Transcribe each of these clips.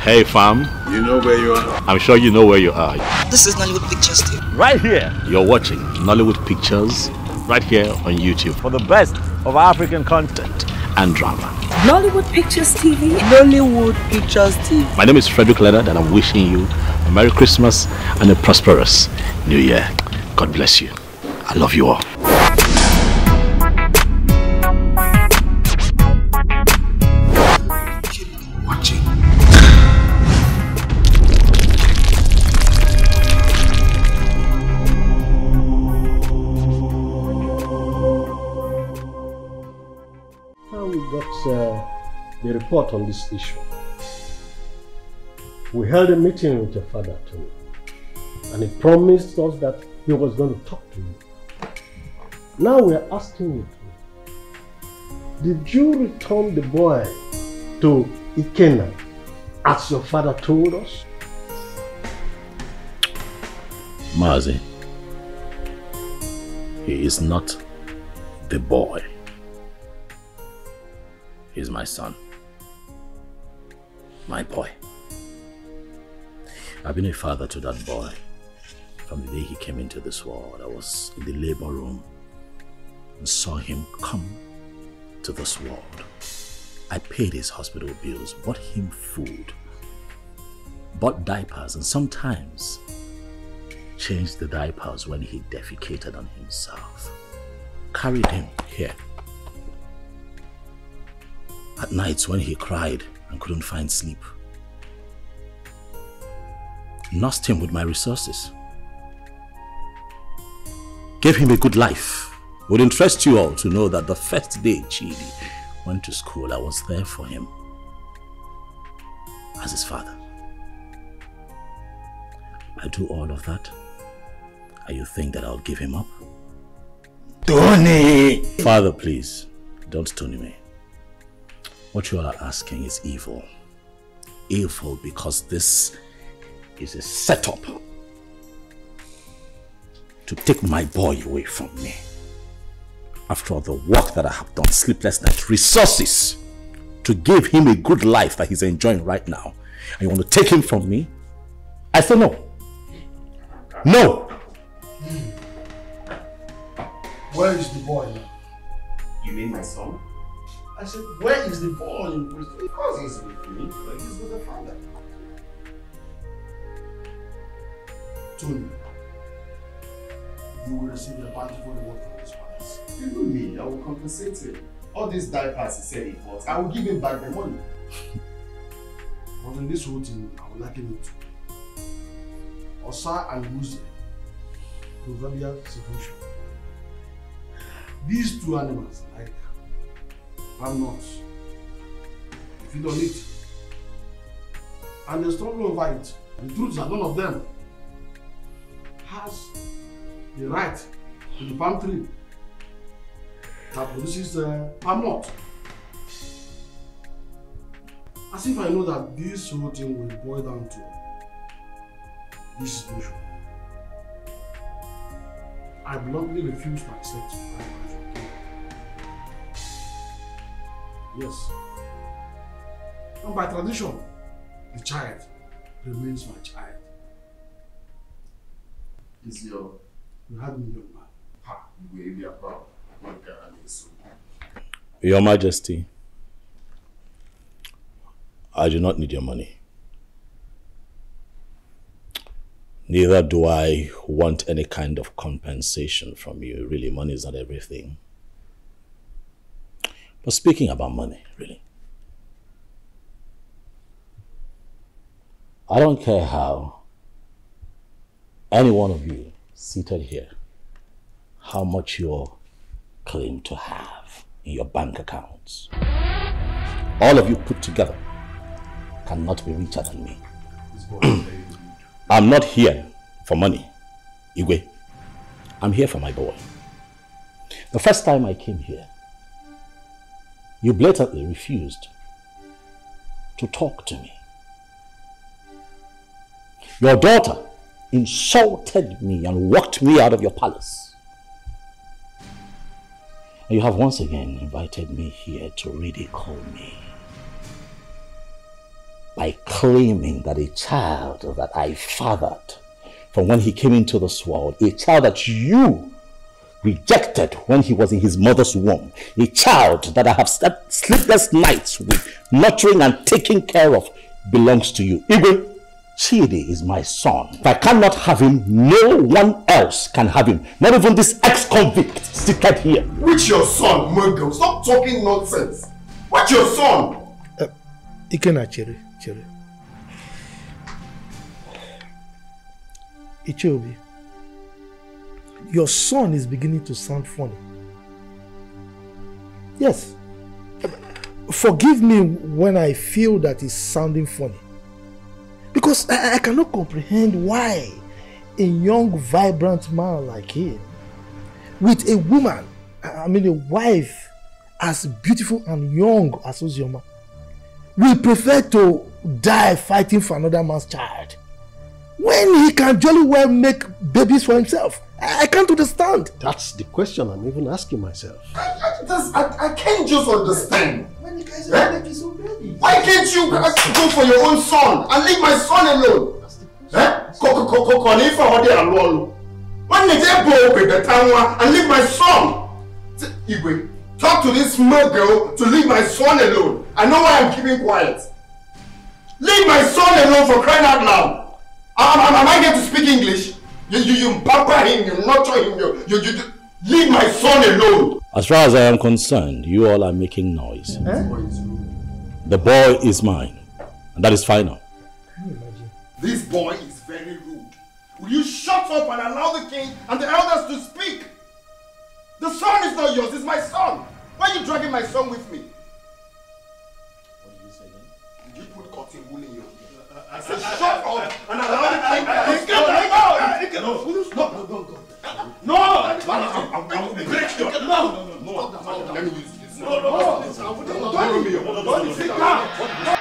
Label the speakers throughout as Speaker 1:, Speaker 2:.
Speaker 1: Hey fam.
Speaker 2: You know where you are?
Speaker 1: I'm sure you know where you are.
Speaker 3: This is Nollywood Pictures TV.
Speaker 1: Right here. You're watching Nollywood Pictures right here on YouTube for the best of African content and drama.
Speaker 4: Nollywood Pictures TV.
Speaker 3: Nollywood Pictures TV.
Speaker 1: My name is Frederick Leonard and I'm wishing you a Merry Christmas and a prosperous New Year. God bless you. I love you all.
Speaker 5: The report on this issue. We held a meeting with your father, Tony, and he promised us that he was going to talk to you. Now we are asking you, did you return the boy to Ikenna as your father told us?
Speaker 1: Mazi, he is not the boy. He's my son. My boy. I've been a father to that boy from the day he came into this world. I was in the labor room and saw him come to this world. I paid his hospital bills, bought him food, bought diapers, and sometimes changed the diapers when he defecated on himself. Carried him here at nights when he cried and couldn't find sleep. Nursed him with my resources. Gave him a good life. Would interest you all to know that the first day Chidi went to school, I was there for him. As his father. I do all of that. And you think that I'll give him up?
Speaker 2: Tony!
Speaker 1: Father, please, don't Tony me. What you are asking is evil. Evil because this is a setup to take my boy away from me. After all the work that I have done, sleepless nights, resources to give him a good life that he's enjoying right now. And you want to take him from me? I say no. No!
Speaker 5: Where is the boy now?
Speaker 6: You mean my son?
Speaker 5: I said, where is the boy in prison?
Speaker 6: Of course he's with me, but he's with the father.
Speaker 5: Tony, you will receive a bountiful reward from this palace.
Speaker 6: Even me, I will compensate him. All these diapers he said he bought, I will give him back the money.
Speaker 5: but in this whole thing, I will liken it to Osa and Musa, proverbial situation. These two animals, like I'm not. If you don't it. And they struggle over it. The truth is that none of them has the right to the palm tree that produces uh, palm nut. As if I know that this whole thing will boil down to this situation. I bluntly refuse to accept Yes. And by tradition, the child remains my child.
Speaker 6: Is your...
Speaker 5: You had me, young man.
Speaker 6: Ha.
Speaker 1: Your Majesty, I do not need your money. Neither do I want any kind of compensation from you. Really, money is not everything. But speaking about money, really, I don't care how any one of you seated here, how much you claim to have in your bank accounts. All of you put together cannot be richer than me. I'm not here for money, Igwe. I'm here for my boy. The first time I came here, you blatantly refused to talk to me. Your daughter insulted me and walked me out of your palace. And you have once again invited me here to ridicule me. by claiming that a child that I fathered from when he came into this world, a child that you rejected when he was in his mother's womb, a child that I have slept sleepless nights with, nurturing and taking care of, belongs to you. Igwe, Chidi is my son. If I cannot have him, no one else can have him. Not even this ex-convict seated here.
Speaker 7: Which your son, Murgo? Stop talking nonsense. What's your son?
Speaker 2: Uh, Ikenna Chere, Chere. Ichiobi, your son is beginning to sound funny. Yes. Forgive me when I feel that he's sounding funny. Because I, I cannot comprehend why a young, vibrant man like him, with a woman, I mean a wife as beautiful and young as Ozioma, will prefer to die fighting for another man's child when he can jolly well make babies for himself. I, I can't understand.
Speaker 8: That's the question I'm even asking myself.
Speaker 7: I, I, I, I can't just understand. When you guys are eh? own baby. Why can't you go for your own son and leave my son alone? Eh? Kọ̀kọ̀kọ̀kọ̀ for ọdẹ àlọ́ When you say bo bèbè táwọn and leave my son. Igwe, talk to this small girl to leave my son alone. I know why I'm keeping quiet. Leave my son alone for crying out loud. Am, am, am I here to speak English? You, you, you pamper him, you nurture him, you, you, you, leave my son alone.
Speaker 1: As far as I am concerned, you all are making noise.
Speaker 7: Eh?
Speaker 1: The boy is mine, and that is final. Can you imagine?
Speaker 7: This boy is very rude. Will you shut up and allow the king and the elders to speak? The son is not yours, it's my son. Why are you dragging my son with me? What did you say then? Did you put cotton wool said, shut up and allow king to speak. No, no, no, no, no. No! I will break your... No, no, no, no. Let me use this. No, no, no. Don't, don't, sit down.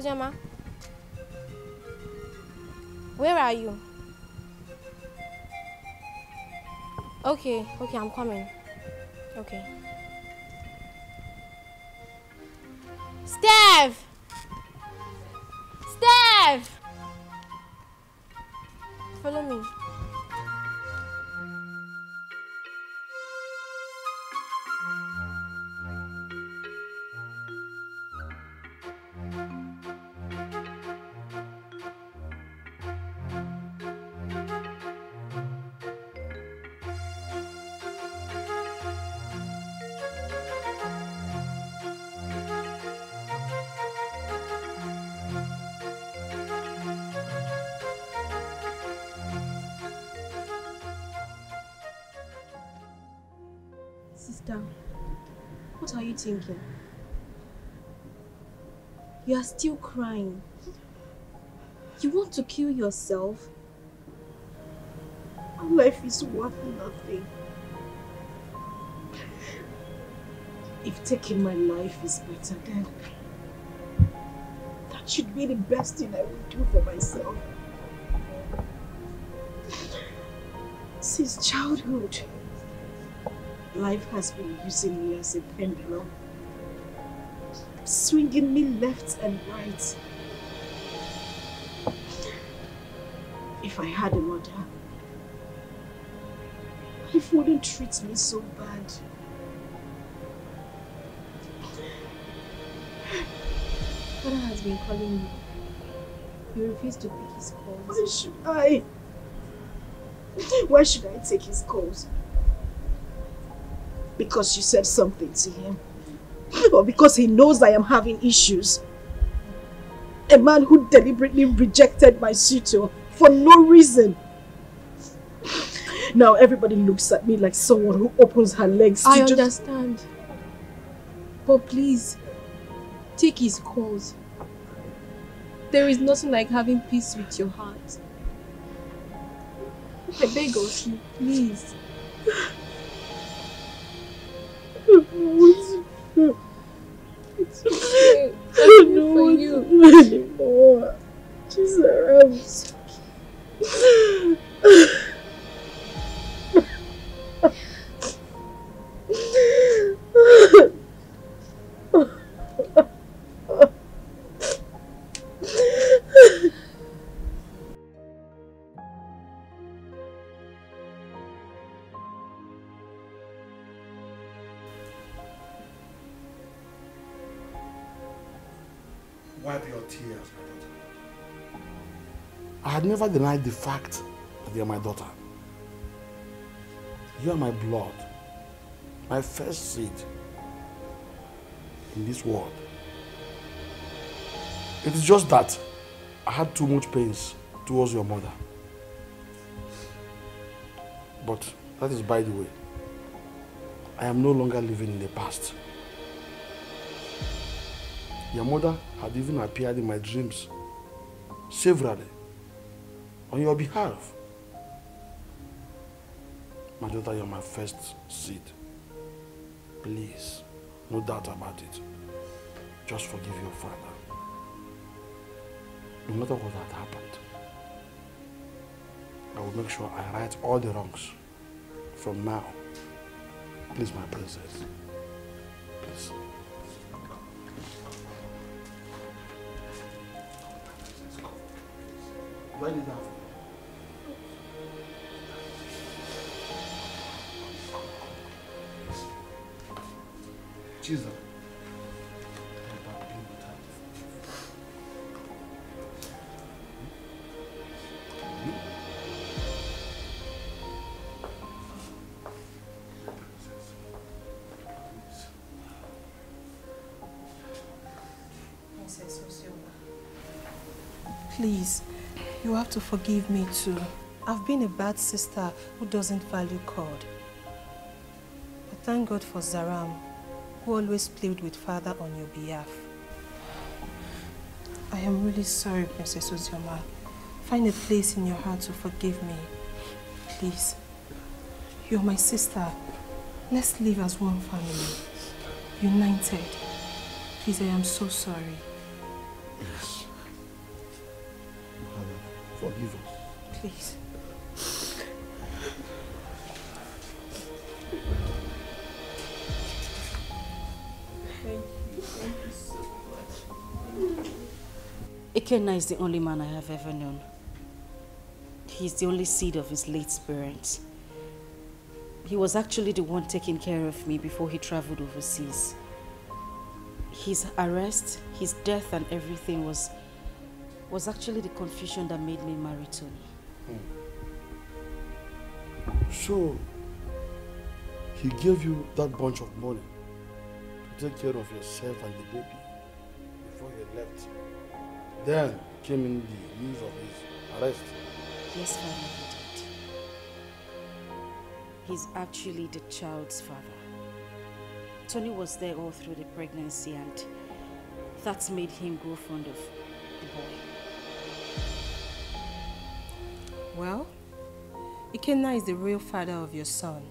Speaker 9: Jema? Where are you? Okay, okay, I'm coming. Okay.
Speaker 10: Thinking? You are still crying. You want to kill yourself? Our life is worth nothing. If taking my life is better, then that should be the best thing I would do for myself. Since childhood, Life has been using me as a pendulum, swinging me left and right. If I had a mother, life wouldn't treat me so bad. Father has been calling you. You refuse to pick his calls. Why should I? Why should I take his calls? Because you said something to him. Or because he knows I am having issues. A man who deliberately rejected my suitor for no reason. Now everybody looks at me like someone who opens her legs
Speaker 9: I understand.
Speaker 11: But please, take his cause. There is nothing like having peace with your heart. I beg of you, please.
Speaker 10: It's okay. I don't know what to do
Speaker 5: Wipe your tears, my daughter. I had never denied the fact that you are my daughter. You are my blood, my first seed in this world. It is just that I had too much pains towards your mother. But that is by the way. I am no longer living in the past. Your mother had even appeared in my dreams severally on your behalf. My daughter, you're my first seed. Please, no doubt about it. Just forgive your father. No matter what had happened, I will make sure I right all the wrongs from now. Please, my princess. Please. Do I
Speaker 12: to forgive me too. I've been a bad sister who doesn't value God. But thank God for Zaram, who always played with father on your behalf. I am really sorry, Princess Ozioma. Find a place in your heart to forgive me. Please. You're my sister. Let's live as one family. United. Please, I am so sorry.
Speaker 5: Yes. Forgive us.
Speaker 12: Please.
Speaker 13: Ikenna is the only man I have ever known. He's the only seed of his late parents. He was actually the one taking care of me before he traveled overseas. His arrest, his death and everything was was actually the confusion that made me marry Tony. Hmm.
Speaker 5: So, he gave you that bunch of money to take care of yourself and the baby before you left. Then came in the news of his arrest.
Speaker 13: Yes, Father, he did. He's actually the child's father. Tony was there all through the pregnancy and that's made him grow fond of the boy.
Speaker 12: Well, Ikenna is the real father of your son.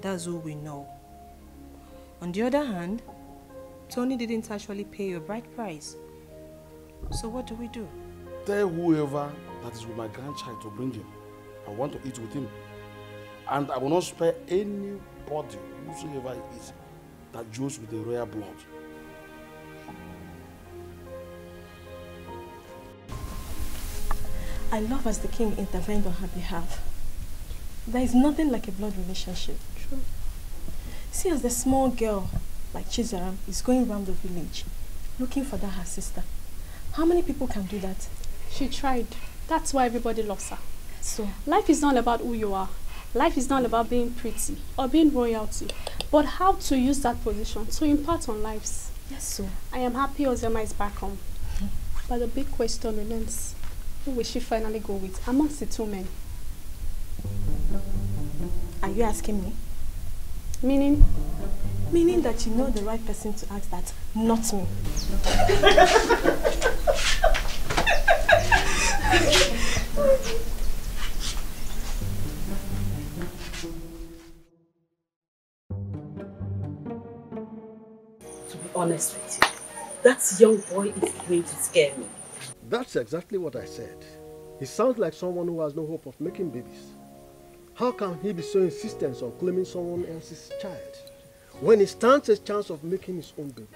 Speaker 12: That's all we know. On the other hand, Tony didn't actually pay your bride price. So what do we do?
Speaker 5: Tell whoever that is with my grandchild to bring him. I want to eat with him. And I will not spare anybody, whosoever is, that deals with the royal blood.
Speaker 12: I love as the king intervened on her behalf. There is nothing like a blood relationship. True. See, as the small girl like Chizaram is going around the village looking for that her sister. How many people can do that?
Speaker 11: She tried. That's why everybody loves her.
Speaker 12: So,
Speaker 11: life is not about who you are. Life is not about being pretty or being royalty, but how to use that position to impart on lives.
Speaker 12: Yes, so.
Speaker 11: I am happy Ozioma is back home. But the big question remains, who will she finally go with amongst the two men?
Speaker 12: Are you asking me?
Speaker 11: Meaning,
Speaker 12: Meaning that you know the right person to ask that, not me.
Speaker 14: To be honest with you, that young boy is going to scare me.
Speaker 8: That's exactly what I said. He sounds like someone who has no hope of making babies. How can he be so insistent on claiming someone else's child when he stands a chance of making his own baby?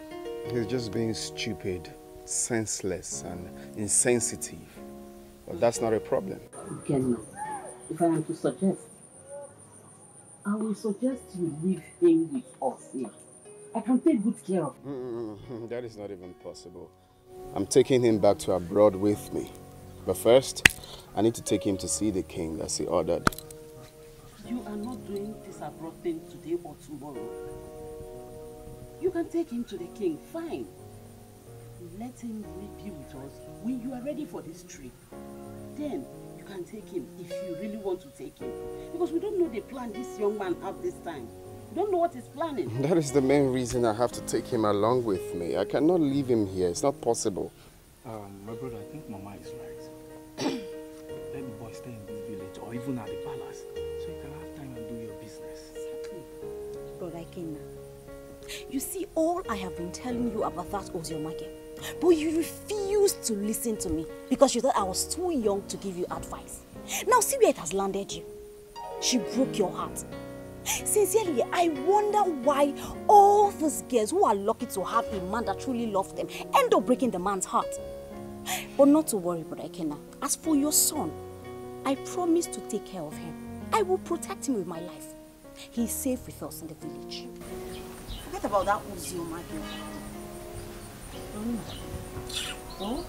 Speaker 7: He's just being stupid, senseless, and insensitive. But that's not a problem.
Speaker 14: Again, if I am to suggest, I will suggest you leave him with us here. I can take good care of him.
Speaker 7: Mm, that is not even possible. I'm taking him back to abroad with me. But first, I need to take him to see the king as he ordered.
Speaker 14: You are not doing this abroad thing today or tomorrow. You can take him to the king, fine. Let him be with us when you are ready for this trip. Then you can take him if you really want to take him. Because we don't know the plan this young man have this time. We don't know what he's planning.
Speaker 7: That is the main reason I have to take him along with me. I cannot leave him here. It's not possible.
Speaker 15: Um, my brother, I think Mama is right. Let the boy stay in this village or even at the palace so you can have time and do your business.
Speaker 10: Brother Kenna, you see all I have been telling you about that Oziomage, but you refused to listen to me because you thought I was too young to give you advice. Now see where it has landed you. She broke your heart. Sincerely, I wonder why all those girls who are lucky to have a man that truly loves them end up breaking the man's heart. But not to worry, Brother Kenna. As for your son, I promise to take care of him. I will protect him with my life. He is safe with us in the village. Forget about that Uzio Maggie. Oh?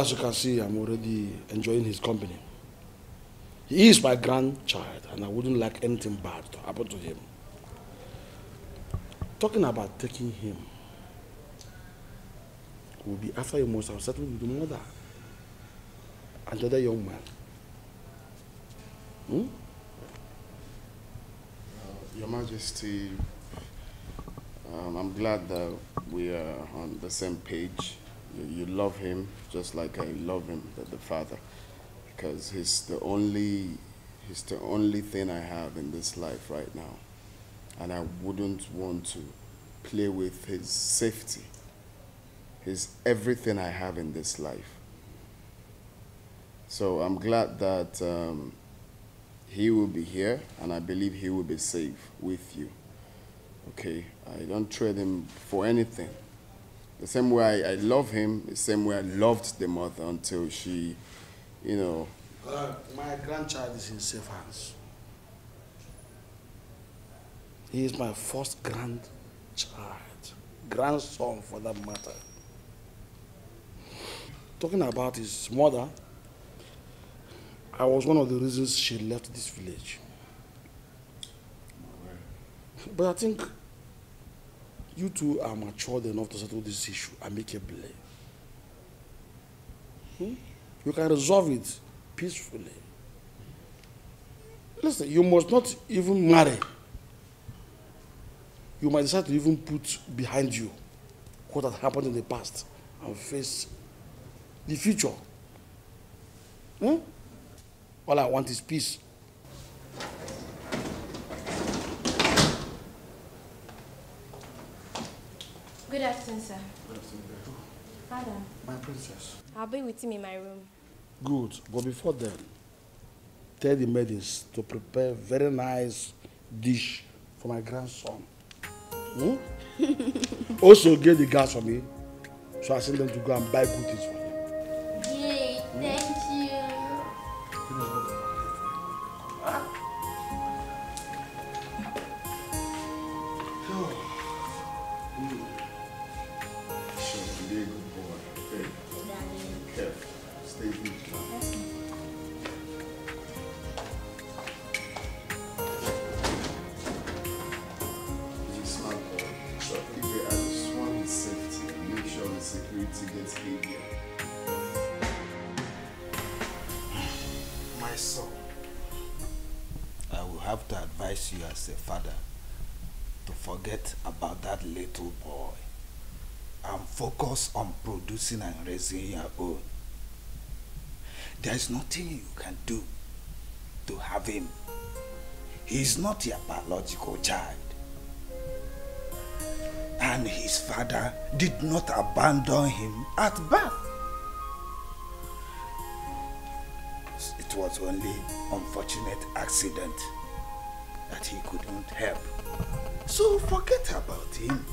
Speaker 5: As you can see, I'm already enjoying his company. He is my grandchild, and I wouldn't like anything bad to happen to him. Talking about taking him, will be after you must have settled with the mother and the other young man. Hmm?
Speaker 7: Your Majesty, um, I'm glad that we are on the same page. You, you love him just like I love him, the, the father, because he's the only he's the only thing I have in this life right now, and I wouldn't want to play with his safety. He's everything I have in this life. So I'm glad that um, he will be here, and I believe he will be safe with you. Okay, I don't trade him for anything. The same way I, I love him, the same way I loved the mother until she, you know.
Speaker 5: Uh, my grandchild is in safe hands. He is my first grandchild, grandson for that matter. Talking about his mother, I was one of the reasons she left this village. But I think you two are matured enough to settle this issue amicably. Hmm? You can resolve it peacefully. Listen, you must not even marry. You might decide to even put behind you what had happened in the past and face the future. Hmm? All I want is peace.
Speaker 9: Good afternoon, sir. Father,
Speaker 5: My princess.
Speaker 9: I'll be with him in my room.
Speaker 5: Good. But before then, tell the maidens to prepare very nice dish for my grandson. Hmm? also get the gas for me, so I send them to go and buy good things for
Speaker 16: producing and raising your own. There is nothing you can do to have him. He is not your biological child. And his father did not abandon him at birth. It was only unfortunate accident that he couldn't help. So forget about him.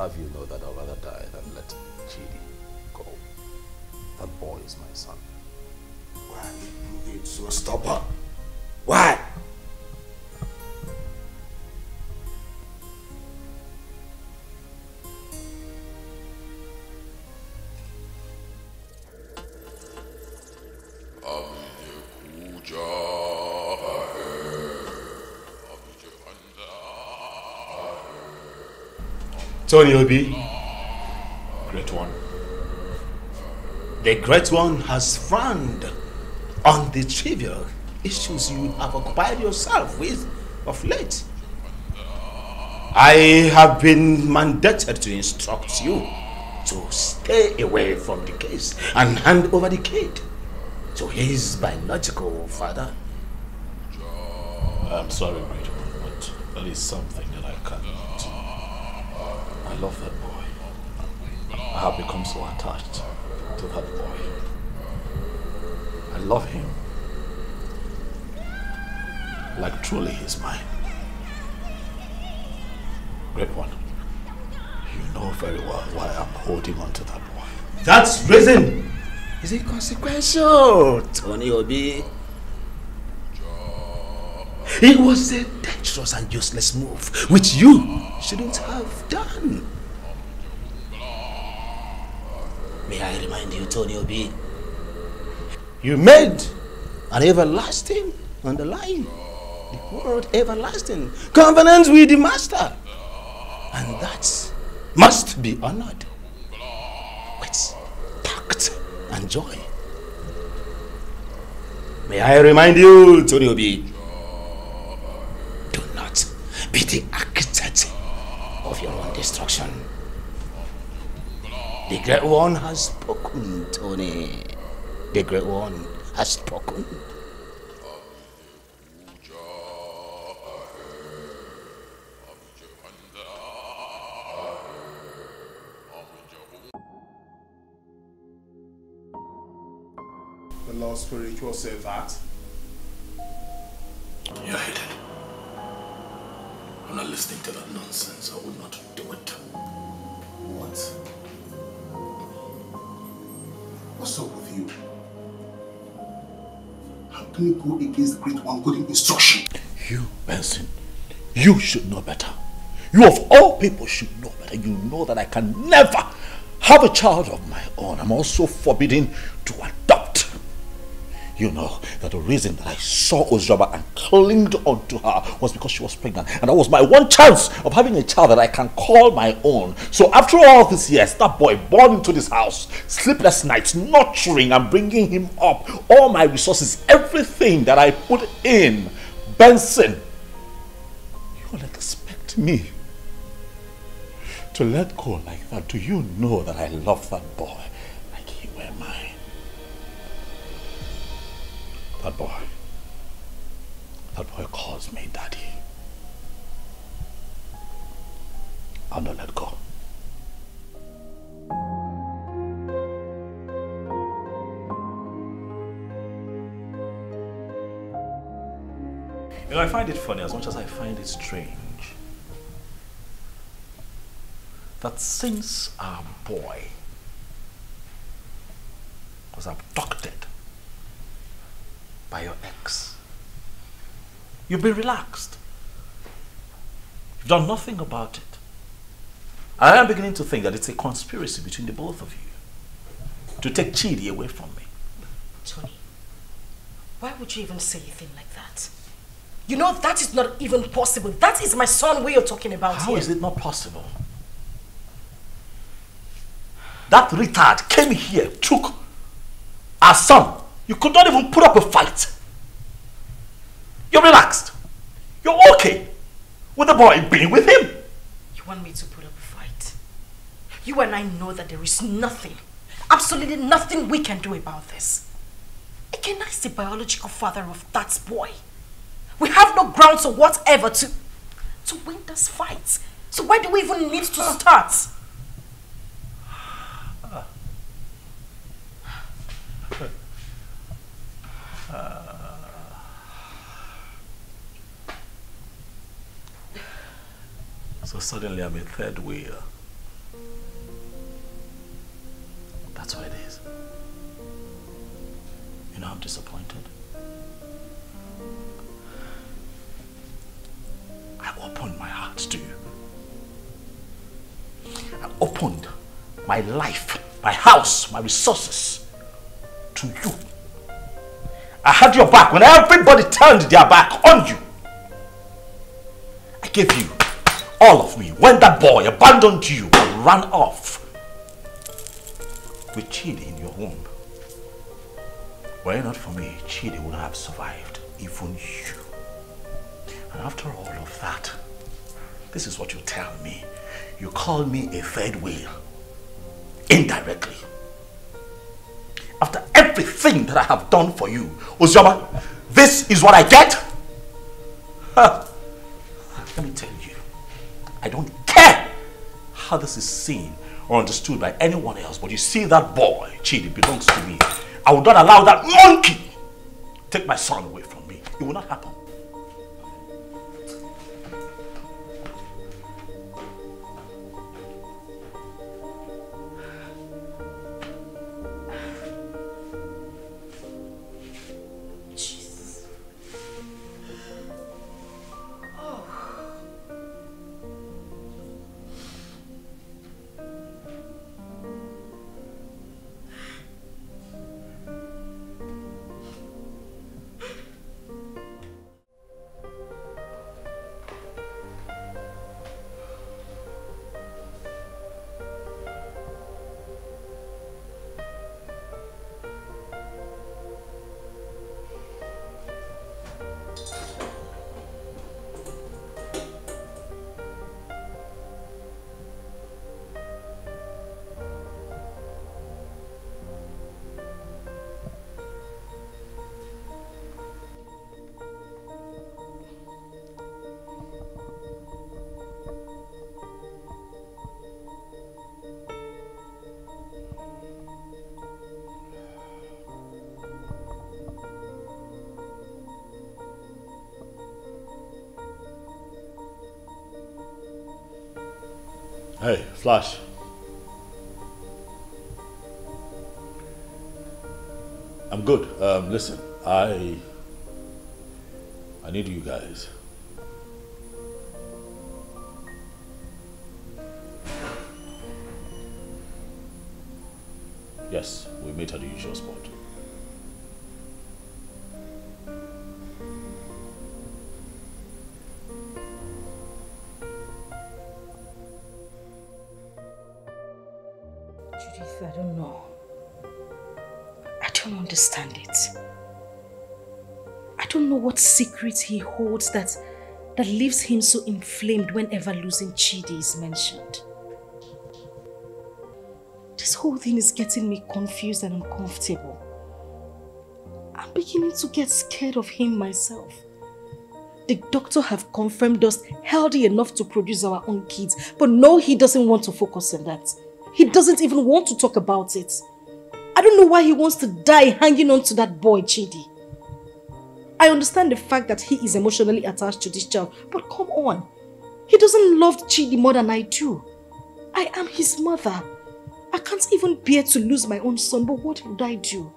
Speaker 1: Have you know that I'd rather die than let Chidi go. That boy is my son.
Speaker 16: Why are you proving so stubborn?
Speaker 1: Tony Obi, great one. The great one has frowned on the trivial issues you have occupied yourself with of late. I have been mandated to instruct you to stay away from the case and hand over the kid to his biological father. I'm sorry, great one, but that is something that I cannot. I love that boy. I have become so attached to that boy. I love him. Like truly he's mine. Great one. You know very well why I'm holding on to that boy. That's reason is it consequential, Tony Obi. It was a dangerous and useless move, which you shouldn't have done. May I remind you, Tony Obi, you made an everlasting underlying, the word everlasting, covenant with the Master. And that must be honored with tact and joy. May I remind you, Tony Obi, Great One has spoken, Tony. The Great One has spoken.
Speaker 5: The Lord Spiritual said that.
Speaker 1: You're hidden. I'm not listening to that nonsense. I would not do it.
Speaker 5: What? What's up with you? How can you go against the great one giving instruction?
Speaker 1: You, Benson, you should know better. You of all people should know better. You know that I can never have a child of my own. I'm also forbidden to adopt. You know that the reason that I saw Ozraba and clinged onto her was because she was pregnant. And that was my one chance of having a child that I can call my own. So after all these years, that boy born into this house, sleepless nights, nurturing and bringing him up, all my resources, everything that I put in, Benson, you will expect me to let go like that. Do you know that I love that boy That boy. That boy calls me daddy. I'll not let go. You know, I find it funny as much as I find it strange that since our boy was abducted by your ex, you've been relaxed. You've done nothing about it. I am beginning to think that it's a conspiracy between the both of you to take Chidi away from me.
Speaker 10: Tony, why would you even say a thing like that? You know that is not even possible. That is my son we are talking about
Speaker 1: How
Speaker 10: here.
Speaker 1: is it not possible? That retard came here, took our son. You could not even put up a fight. You're relaxed. You're okay with the boy being with him.
Speaker 10: You want me to put up a fight? You and I know that there is nothing, absolutely nothing we can do about this. Again, is the biological father of that boy. We have no grounds or whatever to to win this fight. So why do we even need to start?
Speaker 1: Suddenly I'm a third wheel. That's what it is. You know, I'm disappointed. I opened my heart to you. I opened my life, my house, my resources to you. I had your back when everybody turned their back on you. I gave you all of me when that boy abandoned you and ran off with Chidi in your womb. Were it not for me, Chidi would not have survived, even you. And after all of that, this is what you tell me. You call me a third wheel. Indirectly. After everything that I have done for you, Uzoma, this is what I get? Let me tell you, I don't care how this is seen or understood by anyone else, but you see that boy, Chidi, belongs to me. I will not allow that monkey take my son away from me. It will not happen. Hey, Flash. I'm good. Um, listen, I I need you guys.
Speaker 10: That that leaves him so inflamed whenever losing Chidi is mentioned. This whole thing is getting me confused and uncomfortable. I'm beginning to get scared of him myself. The doctor have confirmed us healthy enough to produce our own kids, but no, he doesn't want to focus on that. He doesn't even want to talk about it. I don't know why he wants to die hanging on to that boy, Chidi. I understand the fact that he is emotionally attached to this child, but come on. He doesn't love Chidi more than I do. I am his mother. I can't even bear to lose my own son, but what would I do?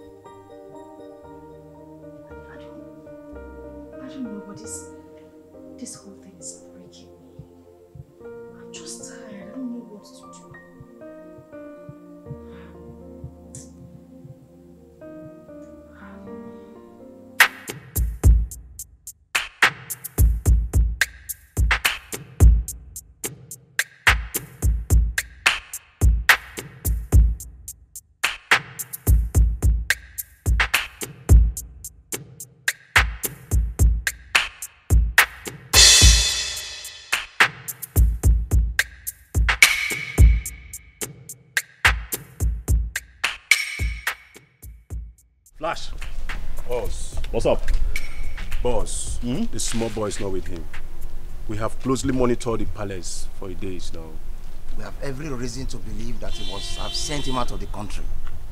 Speaker 17: The small boy is not with him. We have closely monitored the palace for days now.
Speaker 16: We have every reason to believe that he was have sent him out of the country.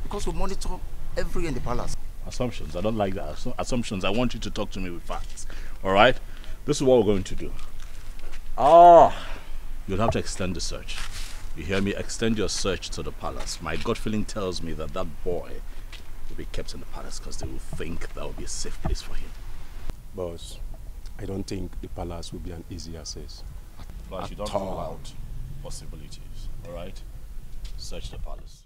Speaker 16: Because we monitor everywhere in the palace.
Speaker 1: Assumptions. I don't like that. Assumptions. I want you to talk to me with facts. All right? This is what we're going to do. Ah, you'll have to extend the search. You hear me? Extend your search to the palace. My gut feeling tells me that that boy will be kept in the palace because they will think that will be a safe place for him.
Speaker 17: Boss, I don't think the palace will be an easy access.
Speaker 1: Flash, you don't rule
Speaker 17: all.
Speaker 1: out possibilities. All right? Search the palace.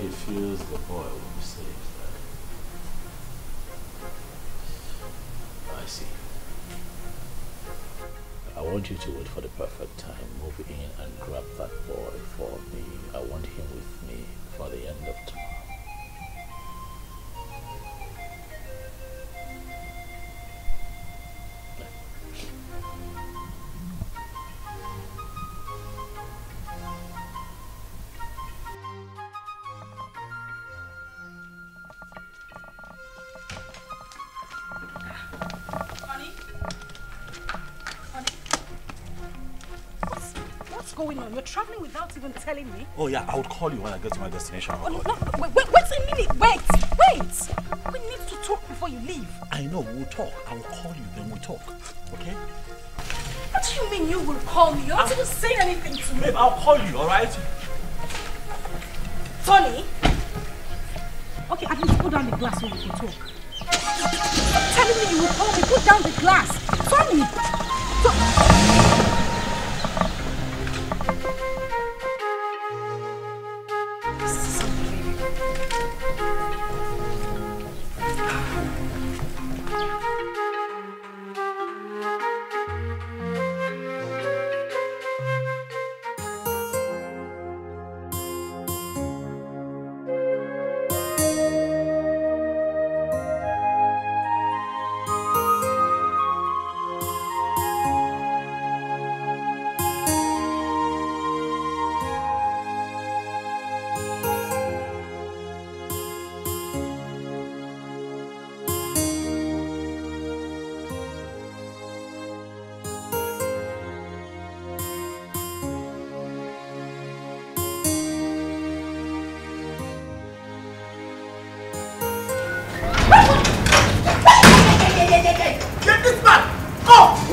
Speaker 1: He feels the boy will be safe. I see. I want you to wait for the perfect time. Move in and grab that boy for me. I want him with me for the end of tomorrow.
Speaker 10: You're traveling without even telling me?
Speaker 1: Oh yeah, I would call you when I get to my destination. I'll
Speaker 10: Oh, oh
Speaker 1: call
Speaker 10: no, wait, wait, wait a minute. Wait, wait. We need to talk before you leave.
Speaker 1: I know, we'll talk. I will call you, then we'll talk. Okay?
Speaker 10: What do you mean you will call me? You're not even saying anything to me.
Speaker 1: Babe, I'll call you, alright?
Speaker 10: Tony? Okay, at least put down the glass so we can talk. Stop telling me you will call me. Put down the glass.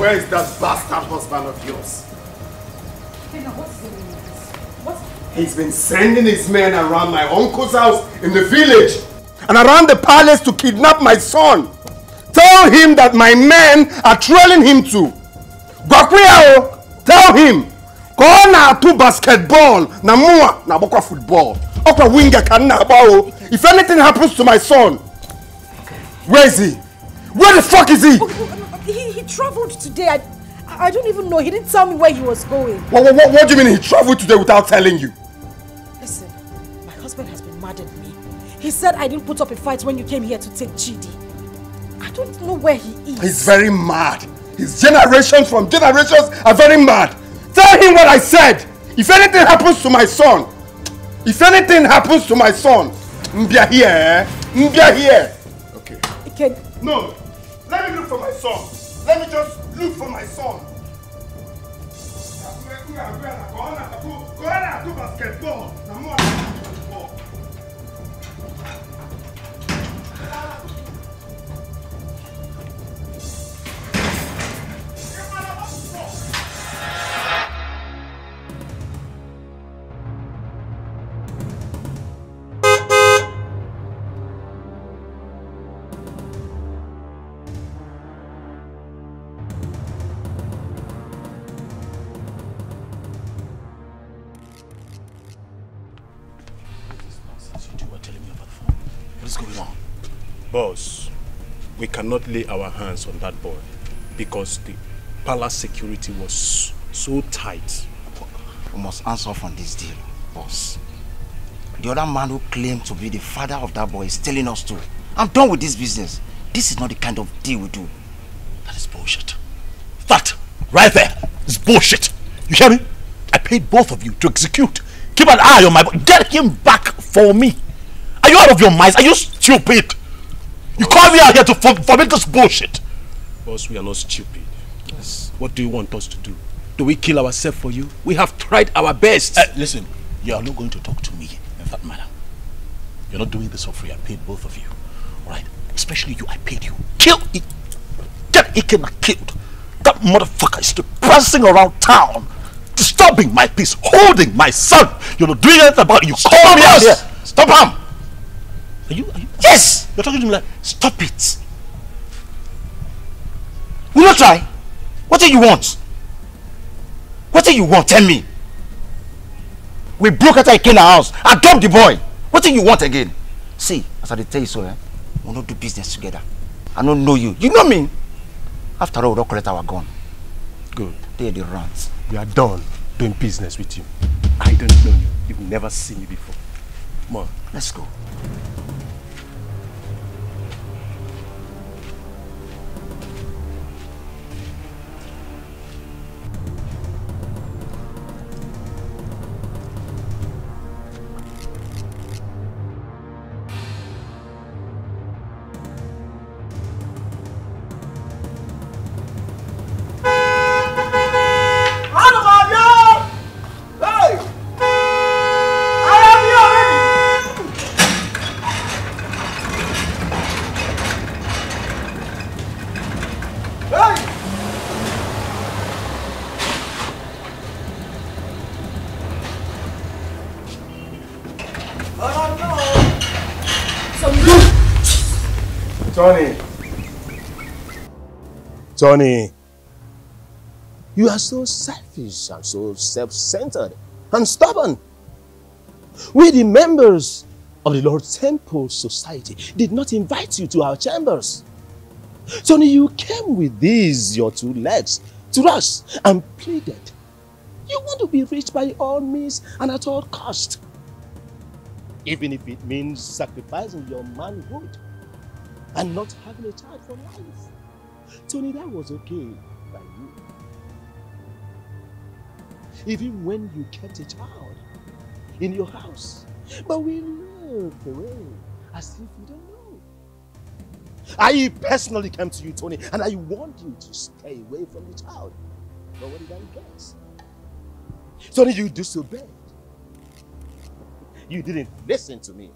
Speaker 7: Where is that bastard husband of yours?
Speaker 10: Now what's the meaning of this? What's
Speaker 7: He's been sending his men around my uncle's house in the village and around the palace to kidnap my son. Tell him that my men are trailing him to. Gwakwia tell him. Go ọ na-atụ basketball na mụnwa na-agbakwa football. Ọkwa winger ka m na-agba o. If anything happens to my son, where is he? Where the fuck is he?
Speaker 10: Traveled today. I, I don't even know. He didn't tell me where he was going.
Speaker 7: What, what, what, what do you mean he traveled today without telling you?
Speaker 10: Listen, my husband has been mad at me. He said I didn't put up a fight when you came here to take Chidi. I don't know where he is.
Speaker 7: He's very mad. His generations from generations are very mad. Tell him what I said. If anything happens to my son, if anything happens to my son, Mbia here? Mbia here. Okay.
Speaker 11: Okay.
Speaker 7: No, let me look for my son. Let me just look for my son. Basketball.
Speaker 17: Boss, we cannot lay our hands on that boy because the palace security was so tight.
Speaker 16: We must answer from this deal, boss. The other man who claimed to be the father of that boy is telling us to. I'm done with this business. This is not the kind of deal we do.
Speaker 6: That is bullshit. That, right there, is bullshit. You hear me? I paid both of you to execute. Keep an eye on my boy. Get him back for me. Are you out of your minds? Are you stupid? You call me out here to forbid this bullshit.
Speaker 17: Boss, we are not stupid. Yes. What do you want us to do? Do we kill ourselves for you? We have tried our best.
Speaker 6: Uh, listen, you are not going to talk to me in that manner. You're not doing this for free. I paid both of you. Alright? Especially you, I paid you. Kill it. Get Ikenna killed. That motherfucker is pressing around town, disturbing my peace, holding my son. You're not doing anything about it. You Stop call me out here. Stop him. Are you, are you? Yes! You're talking to me like, stop it.
Speaker 16: Will not try? What do you want? What do you want? Tell me. We broke out of Ikenna house. I dumped the boy. What do you want again? See, as I tell you so, eh? We don't do business together. I don't know you. You know me. After all, we don't collect our gun.
Speaker 17: Good.
Speaker 16: They're the runs.
Speaker 17: We are done doing business with you. I don't know you. You've never seen me before. Come on.
Speaker 16: Let's go.
Speaker 7: Tony.
Speaker 6: Tony, you are so selfish and so self-centered and stubborn. We, the members of the Lord's Temple Society, did not invite you to our chambers. Tony, you came with these, your two legs, to us and pleaded. You want to be rich by all means and at all cost. Even if it means sacrificing your manhood and not having a child for life. Tony, that was okay by you. Even when you kept a child in your house. But we lived away as if you don't know. I personally came to you, Tony, and I warned you to stay away from the child. But what did I get? Tony, you disobeyed. You didn't listen to me.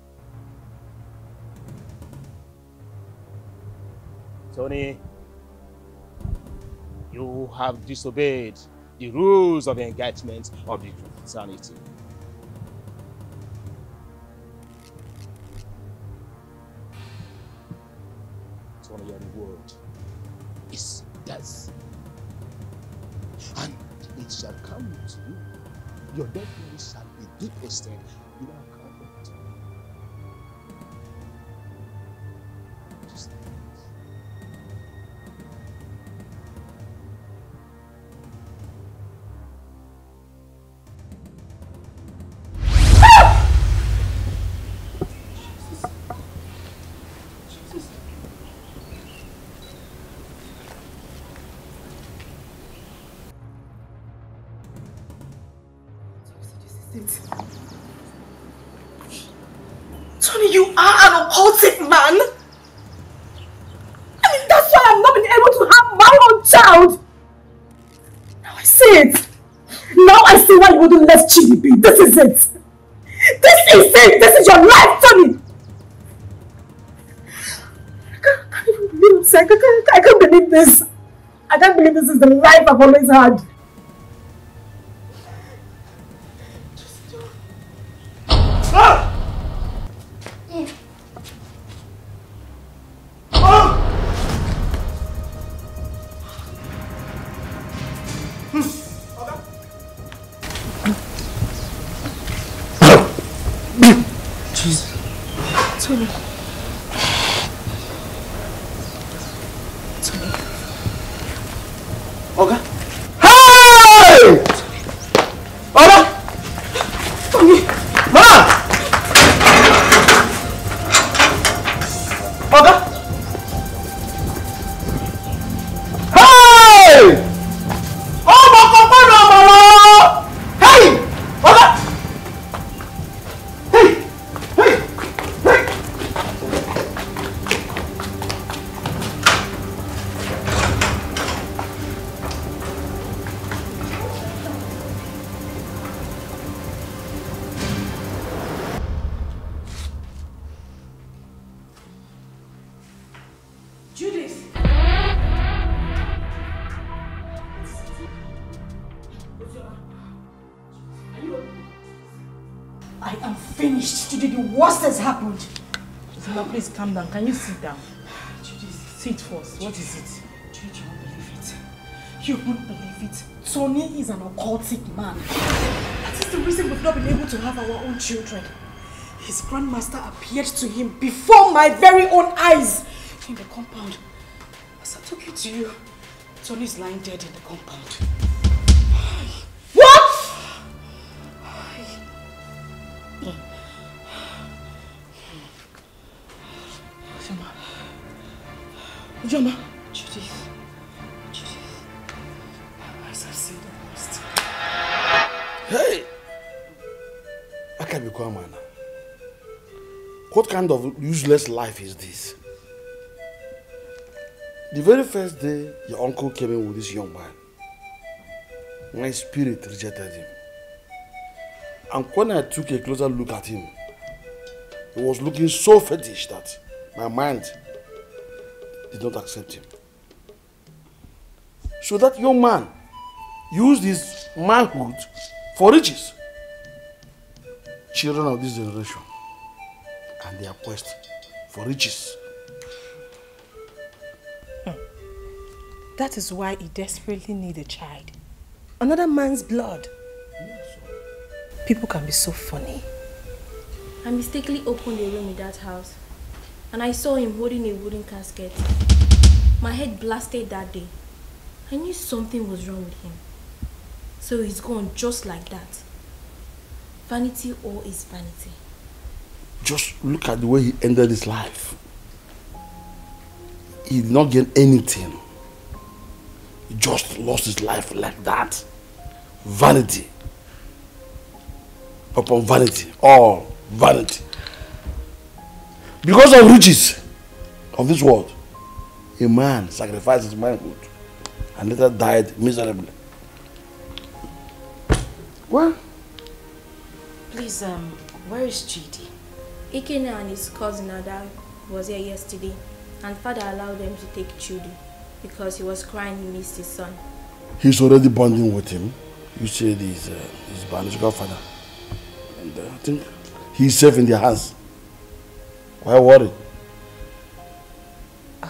Speaker 6: Tony, you have disobeyed the rules of engagement of the fraternity. Tony, your reward is death. And it shall come to you. Your body shall be deposited in our
Speaker 10: it? This is it! This is your life, Tony! I can't, I can't believe can't, I can't believe this. I can't believe this is the life I've always had. Tony.
Speaker 2: Ma!
Speaker 12: Calm down. Can you sit down? Judith, sit first. What is it?
Speaker 10: Judith, you won't believe it. You won't believe it. Tony is an occultic man. That is the reason we've not been able to have our own children. His grandmaster appeared to him before my very own eyes in the compound. As I took it to you, Tony is lying dead in the compound.
Speaker 12: Joma. Judith. Judith. As I've said, the worst.
Speaker 5: Hey! I can't be calm now. What kind of useless life is this? The very first day your uncle came in with this young man, my spirit rejected him. And when I took a closer look at him, he was looking so fetish that my mind did not accept him. So that young man used his manhood for riches. Children of this generation and their quest for riches. Hmm.
Speaker 12: That is why he desperately need a child. Another man's blood. People can be so funny.
Speaker 9: I mistakenly opened a room in that house and I saw him holding a wooden casket. My head blasted that day. I knew something was wrong with him. So he's gone just like that. Vanity all is vanity.
Speaker 5: Just look at the way he ended his life. He did not get anything. He just lost his life like that. Vanity. Upon vanity. All vanity. Because of riches of this world, a man sacrificed his manhood and later died miserably. What?
Speaker 13: Please, um, where is Chidi?
Speaker 9: Ikenna and his cousin Ada was here yesterday and father allowed them to take Chidi because he was crying he missed his son.
Speaker 5: he's already bonding with him. You said he's uh, his biological father. And uh, I think he's safe in their hands. Why worry?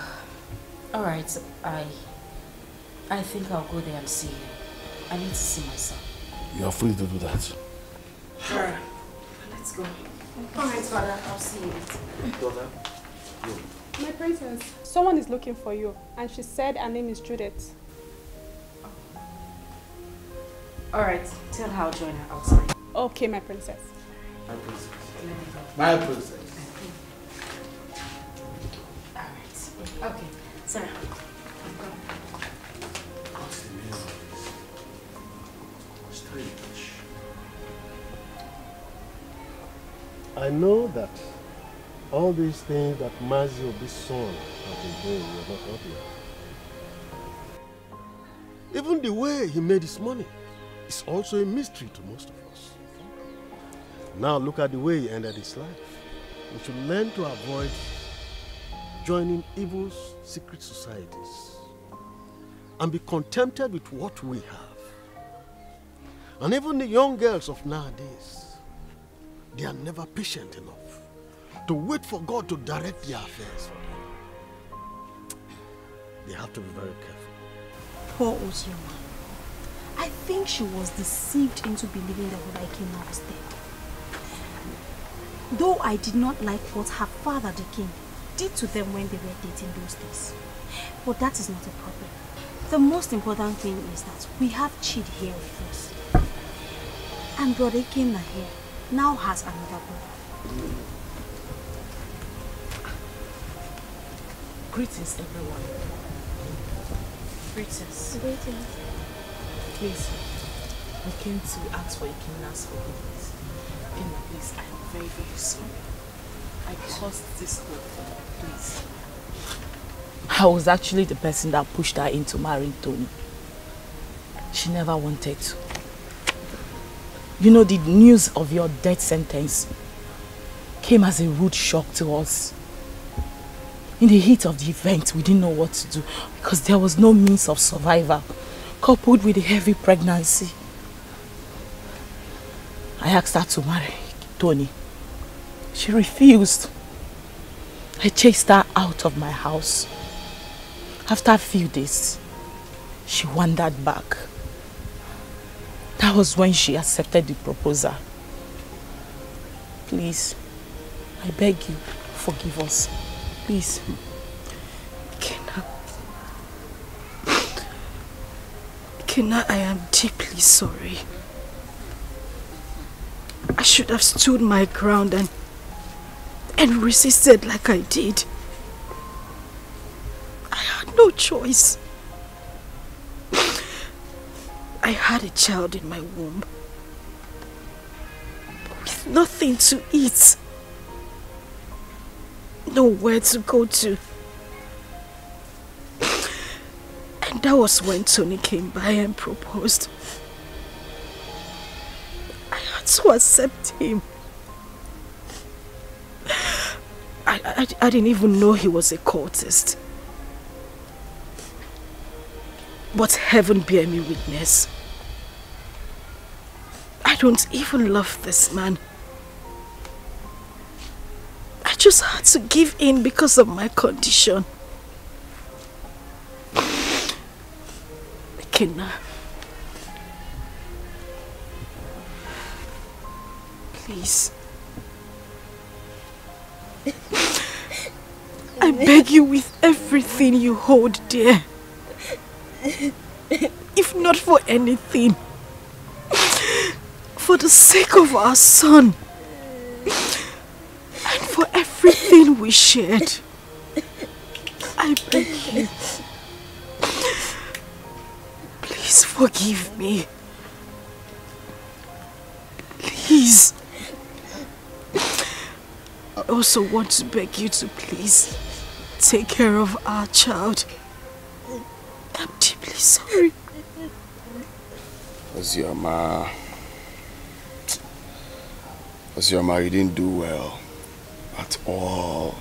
Speaker 13: All right, I, I think I'll go there and see him. I need to see my son.
Speaker 5: You are free to do that.
Speaker 13: Sure. Let's go. All right, father. I'll see you later.
Speaker 5: Daughter,
Speaker 11: My princess, someone is looking for you, and she said her name is Judith. Oh.
Speaker 13: All right. Tell her I'll join her outside.
Speaker 11: Okay, my princess.
Speaker 5: My princess. My princess.
Speaker 8: Know that all these things that Mazi Obi's son has been doing, you're not of. Even the way he made his money is also a mystery to most of us. Now look at the way he ended his life. We should learn to avoid joining evil secret societies and be contented with what we have. And even the young girls of nowadays, they are never patient enough to wait for God to direct their affairs for them. They have to be very careful.
Speaker 10: Poor Ozioma. I think she was deceived into believing that Olaikima was dead. Though I did not like what her father, the king, did to them when they were dating those days. But that is not a problem. The most important thing is that we have Chidi here with us. And Brother Ikenna here now has another brother.
Speaker 18: Greetings, everyone. Greetings.
Speaker 9: Greetings.
Speaker 18: Please, I came to ask for Ikenna's forgiveness. Ikenna, please, I am very, very sorry. I caused this whole thing. Please. I was actually the person that pushed her into marrying Tony. She never wanted to. You know, the news of your death sentence came as a rude shock to us. In the heat of the event, we didn't know what to do because there was no means of survival, coupled with a heavy pregnancy. I asked her to marry Tony. She refused. I chased her out of my house. After a few days, she wandered back. That was when she accepted the proposal. Please, I beg you, forgive us. Please.
Speaker 10: Kenna. Kenna, I am deeply sorry. I should have stood my ground and and resisted like I did. I had no choice. I had a child in my womb with nothing to eat, nowhere to go to. And that was when Tony came by and proposed. I had to accept him. I, I, I didn't even know he was a cultist. But heaven bear me witness. I don't even love this man. I just had to give in because of my condition. Kenna. Please. I beg you with everything you hold dear. If not for anything, for the sake of our son, and for everything we shared, I beg you, please forgive me. Please. I also want to beg you to please take care of our child. Sorry.
Speaker 7: Ozioma. Ozioma, you didn't do well. At all.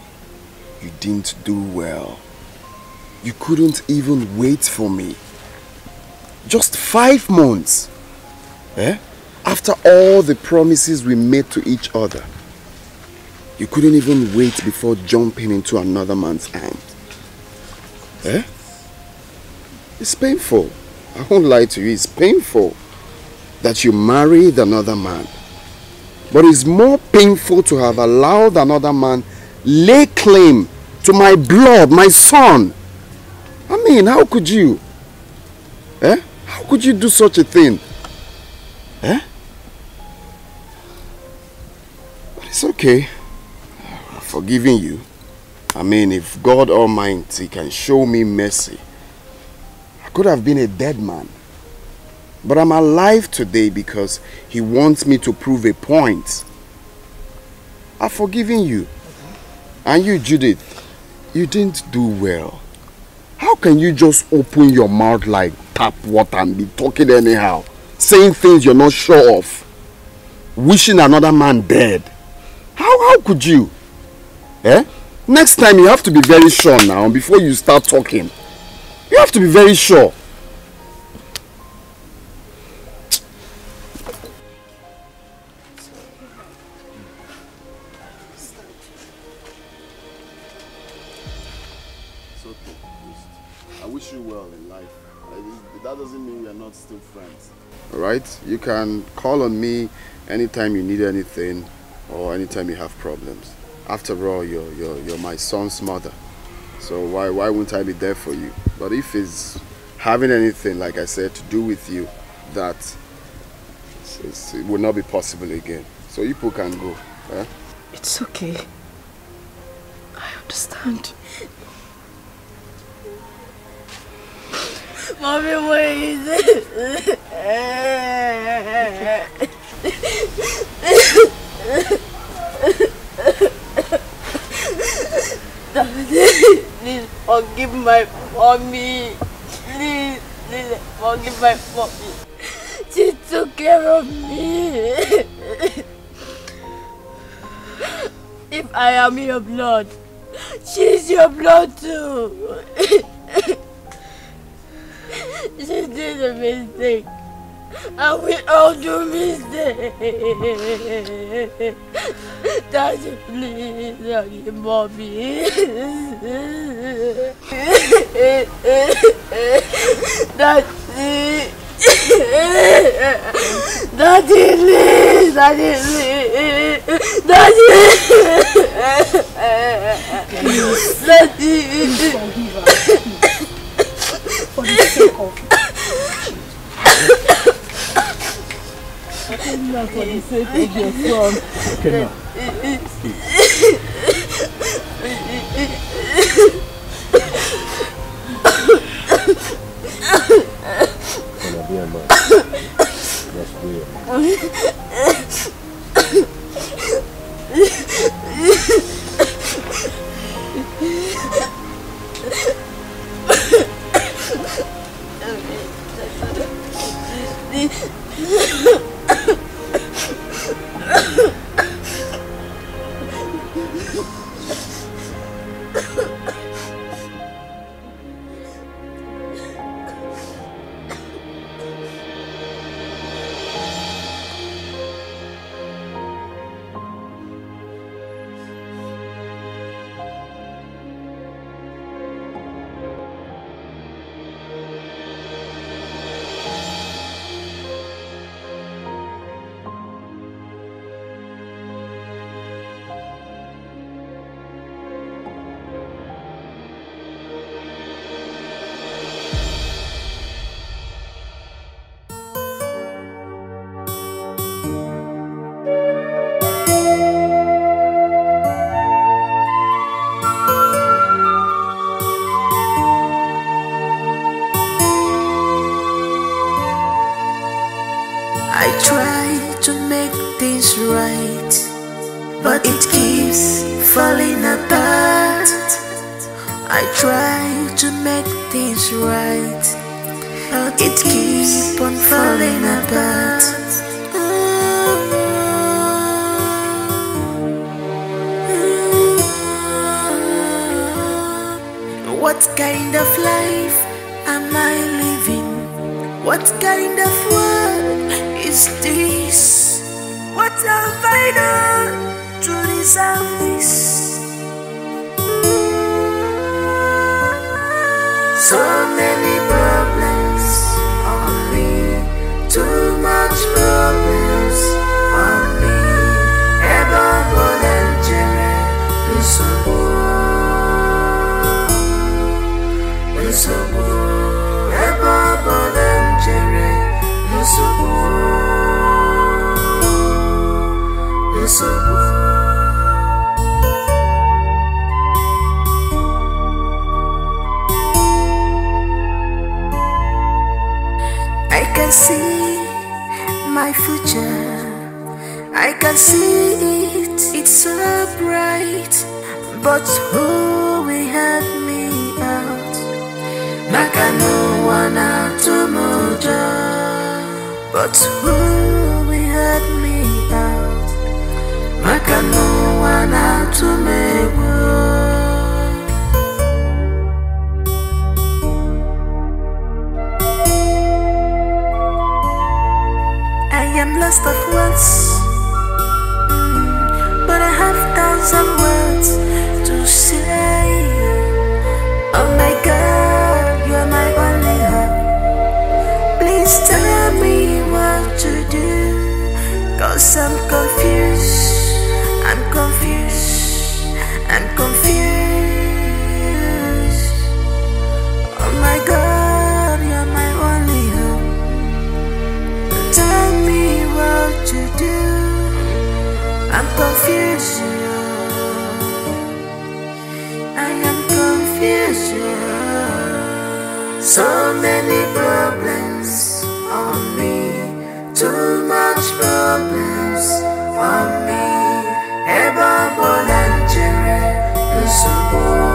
Speaker 7: You didn't do well. You couldn't even wait for me. Just five months. Eh? After all the promises we made to each other. You couldn't even wait before jumping into another man's arms. Eh? It's painful. I won't lie to you, it's painful that you married another man. But it's more painful to have allowed another man lay claim to my blood, my son. I mean, how could you? Eh? How could you do such a thing? Eh? But it's okay. I've forgiven you. I mean, if God Almighty can show me mercy, could have been a dead man. But I'm alive today because he wants me to prove a point. I've forgiven you. And you, Judith, you didn't do well. How can you just open your mouth like tap water and be talking anyhow? Saying things you're not sure of. Wishing another man dead. How, how could you? Eh? Next time you have to be very sure now before you start talking. You have to be very sure. It's I wish you well in life. That doesn't mean we are not still friends. Alright? You can call on me anytime you need anything or anytime you have problems. After all, you're, you're, you're my son's mother. So why, why wouldn't I be there for you? But if it's having anything, like I said, to do with you, that it will not be possible again. So people can go. Eh?
Speaker 12: It's okay. I understand.
Speaker 19: Mommy, what is it? Daddy, please forgive my mommy. Please, please forgive my mommy. She took care of me. If I am your blood, she's your blood too. she did a mistake. And we all do mistakes. Daddy, please forgive mommy. Daddy. Daddy, please. Daddy, please. Daddy. Daddy.
Speaker 14: For the sake of for the sake of your son.
Speaker 2: Okay, now. Gonna be
Speaker 4: things right, but it keeps falling apart. I try to make things right, but it keeps on falling apart. What kind of life am I living? What kind of world is this? Done to deserve this? So I can see my future. I can see it, it's so bright. But who will help me out? Maka no one out. But who? to me. So many problems on me, too much problems on me. Eba you lusubo.